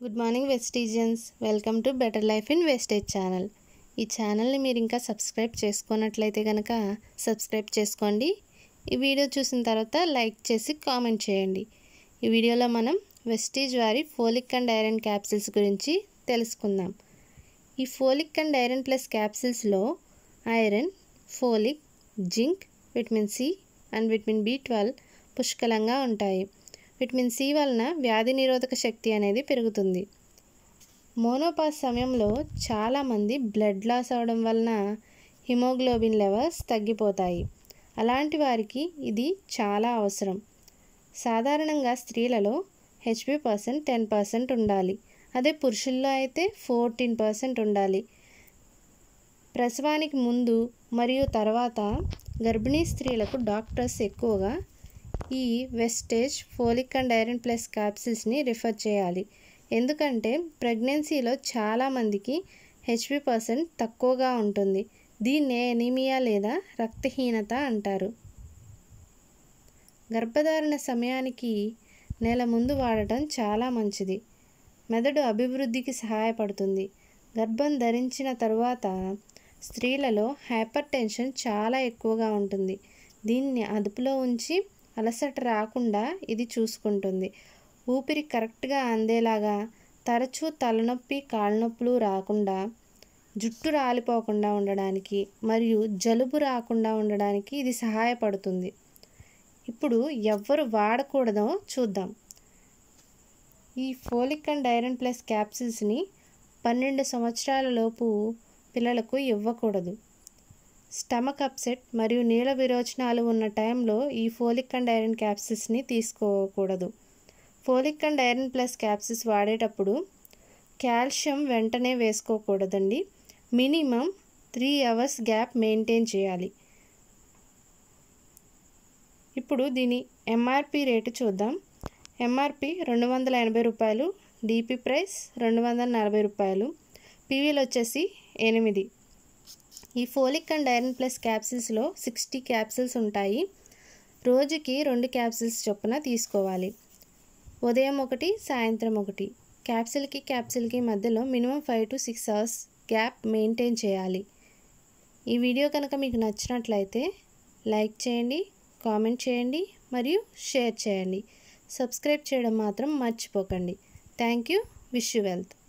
Good morning వెస్టీజియన్స్. Welcome to better life in wastage channel. ఈ ఛానల్ని మీరు ఇంకా సబ్స్క్రైబ్ చేసుకున్నట్లయితే కనుక సబ్స్క్రైబ్ చేసుకోండి. ఈ వీడియో చూసిన తర్వాత లైక్ చేసి కామెంట్ చేయండి. ఈ వీడియోలో మనం వెస్టీజ్ వారి ఫోలిక్ అండ్ ఐరన్ క్యాప్సిల్స్ గురించి తెలుసుకుందాం. ఈ folic and iron plus క్యాప్సిల్స్లో iron folic zinc vitamin C and vitamin B twelve పుష్కలంగా ఉంటాయి. విటమిన్ సి వలన వ్యాధి నిరోధక శక్తి అనేది పెరుగుతుంది. మోనోపాస్ సమయంలో చాలామంది బ్లడ్ లాస్ అవడం వలన హిమోగ్లోబిన్ లెవెల్స్ తగ్గిపోతాయి. అలాంటి వారికి ఇది చాలా అవసరం. సాధారణంగా స్త్రీలలో హెచ్బి పర్సెంట్ టెన్ పర్సెంట్ ఉండాలి. అదే పురుషుల్లో అయితే ఫోర్టీన్ పర్సెంట్ ఉండాలి. ప్రసవానికి ముందు మరియు తర్వాత గర్భిణీ స్త్రీలకు డాక్టర్స్ ఎక్కువగా ఈ wastage folic and iron plus క్యాప్సిల్స్ని రిఫర్ చేయాలి. ఎందుకంటే ప్రెగ్నెన్సీలో చాలామందికి హెచ్పి పర్సెంట్ తక్కువగా ఉంటుంది. దీన్నే ఎనీమియా లేదా రక్తహీనత అంటారు. గర్భధారణ సమయానికి నెల ముందు వాడటం చాలా మంచిది. మెదడు అభివృద్ధికి సహాయపడుతుంది. గర్భం ధరించిన తరువాత స్త్రీలలో హైపర్ టెన్షన్ చాలా ఎక్కువగా ఉంటుంది. దీన్ని అదుపులో ఉంచి అలసట రాకుండా ఇది చూసుకుంటుంది. ఊపిరి కరెక్ట్గా అందేలాగా తరచూ తలనొప్పి కాళ్ళనొప్పులు రాకుండా జుట్టు రాలిపోకుండా ఉండడానికి మరియు జలుబు రాకుండా ఉండడానికి ఇది సహాయపడుతుంది. ఇప్పుడు ఎవ్వరు వాడకూడదో చూద్దాం. ఈ ఫోలిక్ అండ్ ఐరన్ ప్లస్ క్యాప్సిల్స్ని పన్నెండు సంవత్సరాల లోపు పిల్లలకు ఇవ్వకూడదు. స్టమక్ అప్సెట్ మరియు నీల విరోచనాలు ఉన్న టైంలో ఈ ఫోలిక్ అండ్ ఐరన్ క్యాప్సిస్ని తీసుకోకూడదు. Folic and iron plus capsules వాడేటప్పుడు కాల్షియం వెంటనే వేసుకోకూడదండి. Minimum three hours gap maintain చేయాలి. ఇప్పుడు దీని ఎంఆర్పి రేటు చూద్దాం. ఎంఆర్పి రెండు వందల ఎనభై రూపాయలు డిపి ప్రైస్ రెండు వందల నలభై రూపాయలు పీవీలు వచ్చేసి ఎనిమిది. ఈ ఫోలిక్ అండ్ ఐరన్ ప్లస్ క్యాప్సిల్స్లో సిక్స్టీ క్యాప్సిల్స్ ఉంటాయి. రోజుకి రెండు క్యాప్సిల్స్ చొప్పున తీసుకోవాలి. ఉదయం ఒకటి సాయంత్రం ఒకటి. క్యాప్సిల్కి క్యాప్సిల్కి మధ్యలో minimum five to six hours gap maintain చేయాలి. ఈ వీడియో కనుక మీకు నచ్చినట్లయితే లైక్ చేయండి కామెంట్ చేయండి మరియు షేర్ చేయండి. సబ్స్క్రైబ్ చేయడం మాత్రం మర్చిపోకండి. Thank you. Wish you wealth.